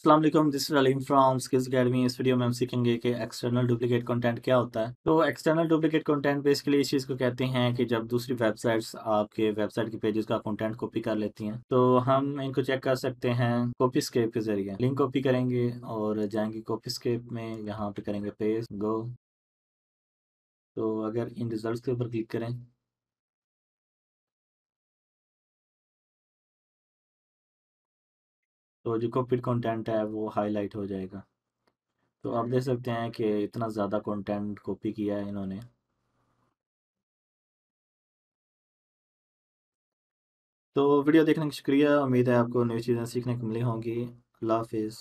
अस्सलाम this Aleem from skills academy इस वीडियो में हम सीखेंगे कि एक्सटर्नल डुप्लीकेट कंटेंट क्या होता है। तो एक्सटर्नल डुप्लीकेट कंटेंट बेसिकली इस चीज़ को कहते हैं कि जब दूसरी वेबसाइट्स आपके वेबसाइट के पेजेस का कंटेंट कॉपी कर लेती हैं तो हम इनको चेक कर सकते हैं कॉपी स्केप के ज़रिए। लिंक कॉपी करेंगे और जाएँगे कॉपी स्केप में, यहाँ पे करेंगे पेज गो तो अगर इन रिज़ल्ट के ऊपर क्लिक करें तो जो कॉपीड कंटेंट है वो हाईलाइट हो जाएगा। तो आप देख सकते हैं कि इतना ज़्यादा कंटेंट कॉपी किया है इन्होंने। तो वीडियो देखने का शुक्रिया। उम्मीद है आपको नई चीज़ें सीखने को मिली होंगी। अल्लाह हाफिज़।